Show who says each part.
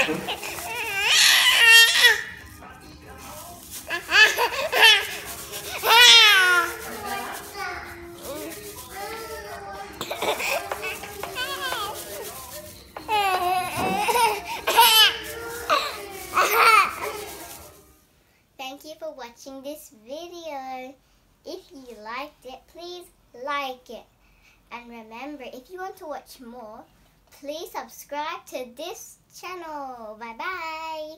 Speaker 1: Thank you for watching this video. If you liked it, please like it. And remember, if you want to watch more, please subscribe to this channel. Bye bye.